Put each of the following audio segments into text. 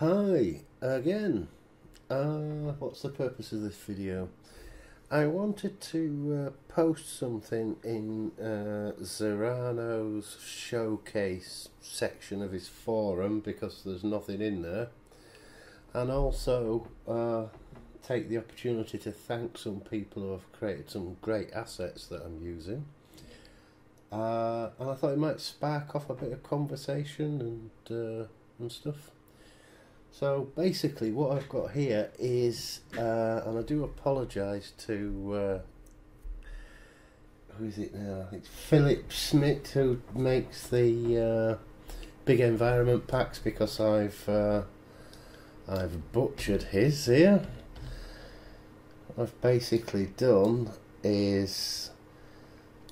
Hi again. Uh, what's the purpose of this video? I wanted to uh, post something in uh, Zerano's showcase section of his forum because there's nothing in there, and also uh, take the opportunity to thank some people who have created some great assets that I'm using. Uh, and I thought it might spark off a bit of conversation and uh, and stuff. So basically, what I've got here is, uh, and I do apologise to uh, who is it now? It's Philip Smith who makes the uh, big environment packs because I've uh, I've butchered his here. What I've basically done is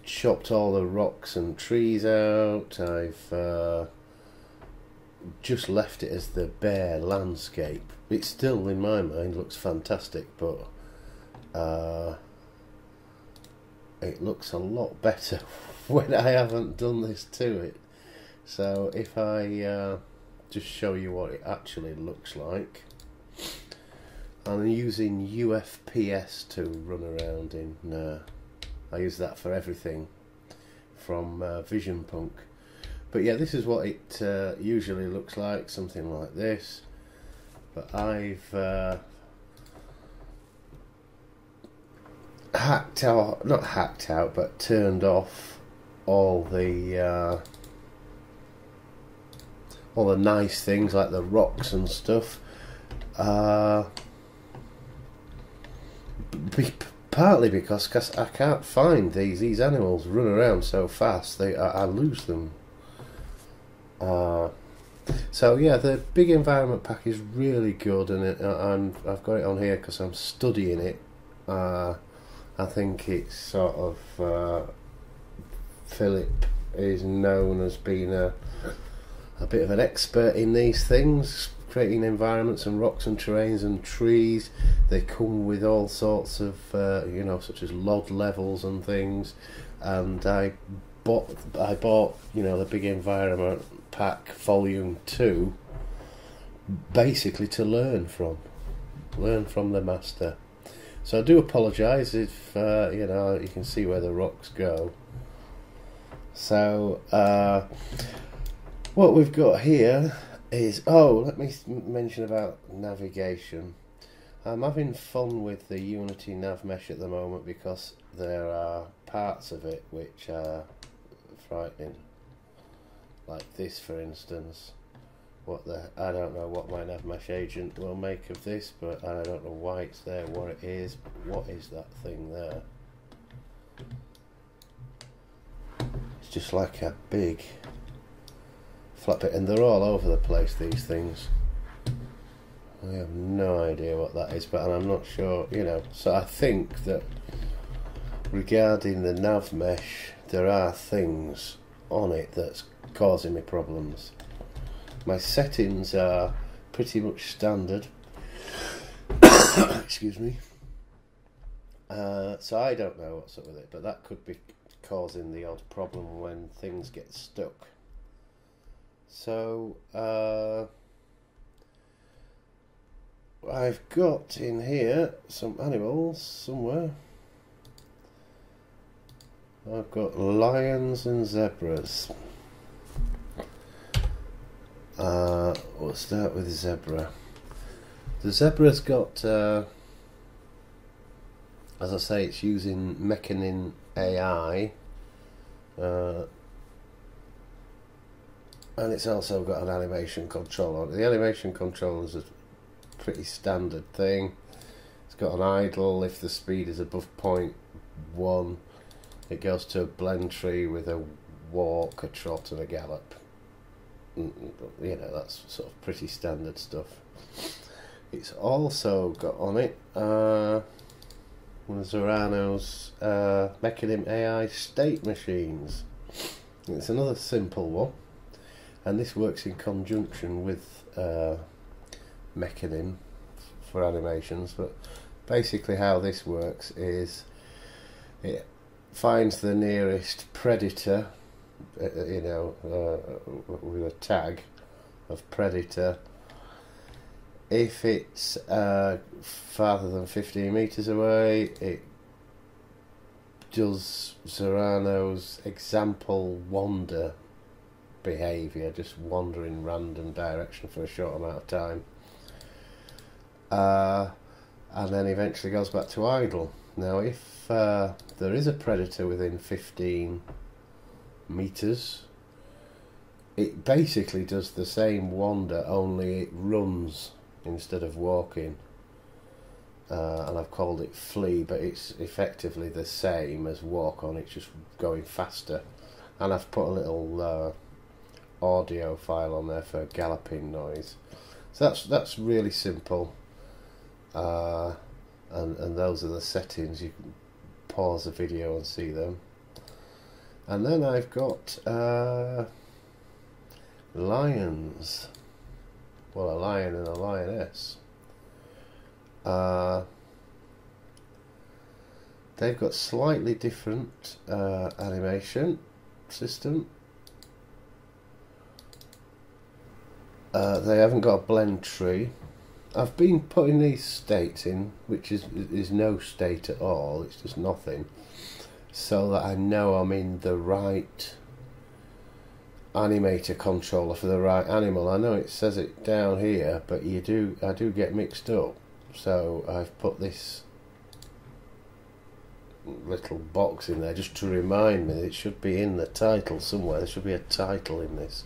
chopped all the rocks and trees out. I've uh, just left it as the bare landscape. It still, in my mind, looks fantastic, but uh, it looks a lot better when I haven't done this to it. So if I uh, just show you what it actually looks like, I'm using UFPS to run around in. Uh, I use that for everything from uh, VisionPunk. But yeah, this is what it uh, usually looks like, something like this. But I've uh, hacked out, not hacked out, but turned off all the uh, all the nice things like the rocks and stuff. Uh, partly because cause I can't find these these animals run around so fast. They I, I lose them. Uh, so yeah, the big environment pack is really good, and it, I'm I've got it on here because I'm studying it. Uh, I think it's sort of uh, Philip is known as being a a bit of an expert in these things, creating environments and rocks and terrains and trees. They come with all sorts of uh, you know, such as LOD levels and things. And I bought I bought you know the big environment pack volume two, basically to learn from, learn from the master. So I do apologise if uh, you know you can see where the rocks go. So uh, what we've got here is oh let me mention about navigation. I'm having fun with the Unity nav mesh at the moment because there are parts of it which are frightening. Like this, for instance. What the I don't know what my navmesh agent will make of this, but I don't know why it's there, what it is. What is that thing there? It's just like a big flat bit, and they're all over the place. These things. I have no idea what that is, but I'm not sure. You know, so I think that regarding the nav mesh, there are things on it that's causing me problems. My settings are pretty much standard. Excuse me. Uh, so I don't know what's up with it, but that could be causing the odd problem when things get stuck. So uh, I've got in here some animals somewhere. I've got lions and zebras. Uh, we'll start with the zebra. The zebra's got, uh, as I say, it's using Mecanim AI. Uh, and it's also got an animation control on it. The animation control is a pretty standard thing. It's got an idle if the speed is above point one it goes to a blend tree with a walk, a trot, and a gallop. Mm, you know, that's sort of pretty standard stuff. It's also got on it uh, Zerano's uh, Mecanim AI state machines. It's another simple one, and this works in conjunction with uh, Mecanim for animations. But basically, how this works is it finds the nearest predator, uh, uh, you know, uh, with a tag of predator, if it's uh, farther than 15 metres away, it does Zorano's example wander behaviour, just wander in random direction for a short amount of time. Uh, and then eventually goes back to idle. Now, if uh, there is a predator within 15 metres, it basically does the same wander, only it runs instead of walking. Uh, and I've called it flee, but it's effectively the same as walk on. It's just going faster, and I've put a little uh, audio file on there for galloping noise. So that's that's really simple, uh, and and those are the settings. You can pause the video and see them, and then I've got uh, lions. Well, a lion and a lioness. Uh, they've got slightly different uh, animation system. Uh, they haven't got a blend tree. I've been putting these states in, which is is no state at all. It's just nothing, so that I know I'm in the right animator controller for the right animal. I know it says it down here, but you do I do get mixed up so I've put this little box in there just to remind me it should be in the title somewhere there should be a title in this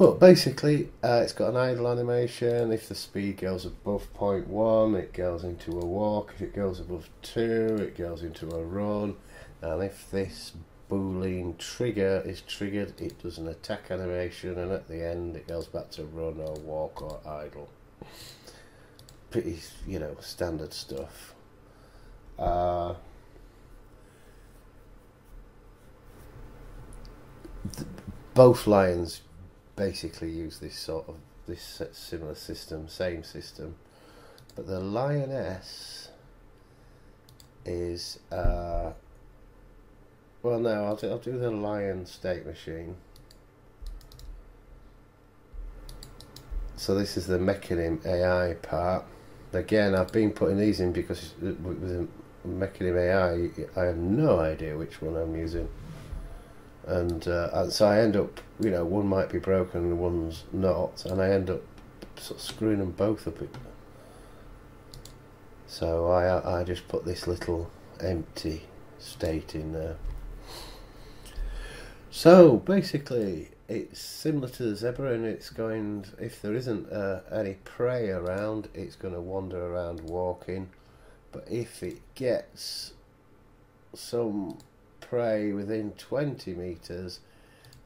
but basically uh, it's got an idle animation. If the speed goes above 0.1 it goes into a walk. If it goes above 2 it goes into a run. And if this boolean trigger is triggered it does an attack animation and at the end it goes back to run or walk or idle. Pretty, you know, standard stuff. Uh, both lions basically use this sort of this similar system, same system, but the lioness is uh, well, no, I'll do, I'll do the lion state machine. So this is the Mecanim AI part again, I've been putting these in because with Mecanim AI, I have no idea which one I'm using. And, uh, and so I end up, you know, one might be broken and one's not, and I end up sort of screwing them both up. So I, I just put this little empty state in there. So basically, it's similar to the zebra and it's going if there isn't uh, any prey around it's going to wander around walking but if it gets some prey within 20 meters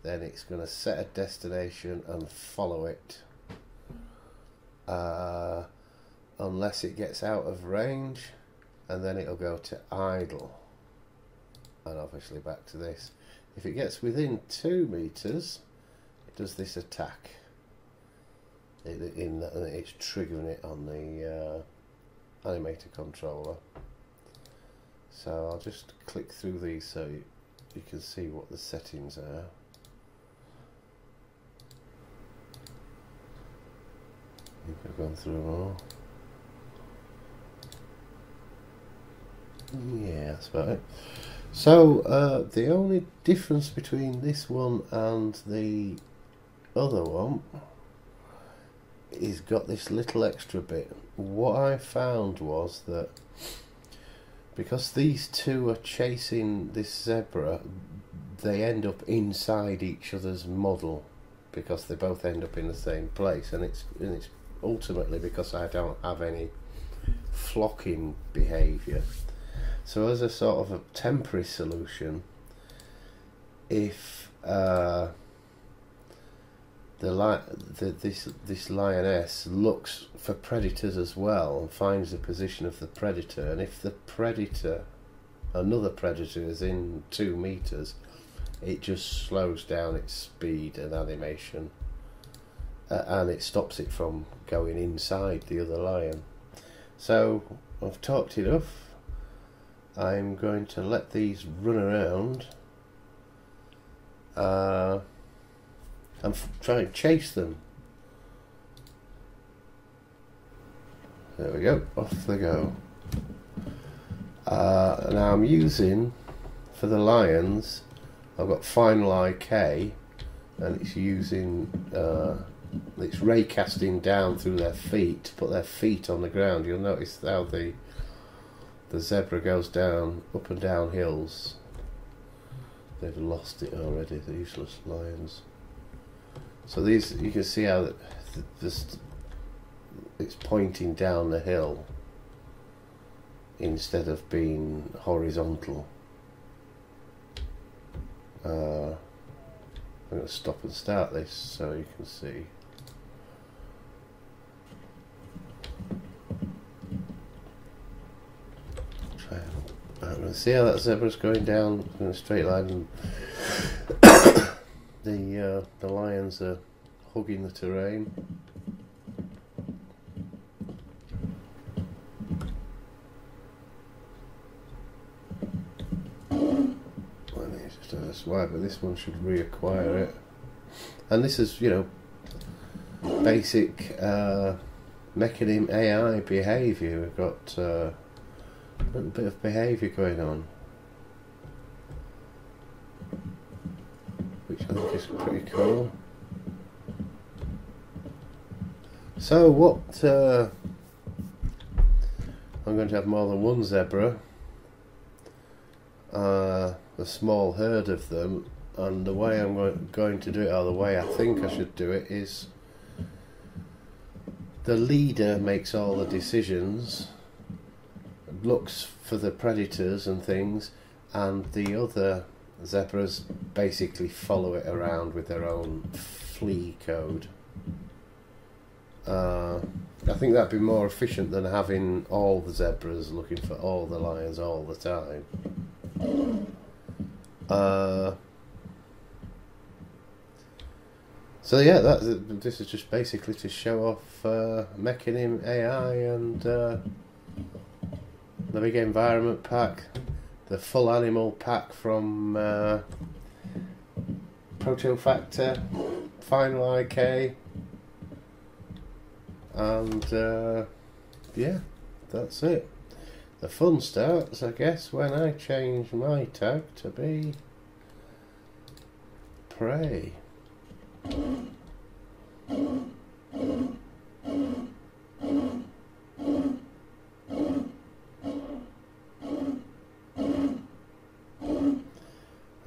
then it's going to set a destination and follow it. Uh, unless it gets out of range and then it'll go to idle. And obviously back to this. If it gets within two meters it does this attack. In, in it's triggering it on the uh, animator controller. So I'll just click through these so you, you can see what the settings are I've gone through all yeah that's about it so uh, the only difference between this one and the other one he's got this little extra bit. What I found was that because these two are chasing this zebra, they end up inside each other's model because they both end up in the same place, and it's and it's ultimately because I don't have any flocking behaviour. So as a sort of a temporary solution, if uh, the, li- the this this lioness looks for predators as well and finds the position of the predator and if the predator another predator is in two meters it just slows down its speed and animation and it stops it from going inside the other lion so I've talked enough I'm going to let these run around uh, and try and chase them. There we go, off they go. Uh, now I'm using, for the lions, I've got Final IK, and it's using, uh, it's ray casting down through their feet, to put their feet on the ground. You'll notice how the the zebra goes down, up and down hills. They've lost it already, the useless lions. So these, you can see how this, it's pointing down the hill instead of being horizontal. Uh, I'm going to stop and start this so you can see. Try and see how that zebra's going down in a straight line. And the uh, the lions are hugging the terrain. That's why, but this one should reacquire it. And this is, you know, basic uh, Mecanim AI behaviour. We've got uh, a little bit of behaviour going on. Which I think is pretty cool. So what, uh, I'm going to have more than one zebra. Uh, a small herd of them, and the way I'm going to do it, or the way I think I should do it, is the leader makes all the decisions, looks for the predators and things, and the other zebras basically follow it around with their own flee code. Uh, I think that'd be more efficient than having all the zebras looking for all the lions all the time. Uh, so yeah, that this is just basically to show off uh, Mecanim AI and uh, the big environment pack, the full animal pack from uh, Protofactor, Final IK, and uh, yeah, that's it. The fun starts, I guess, when I change my tag to be Prey.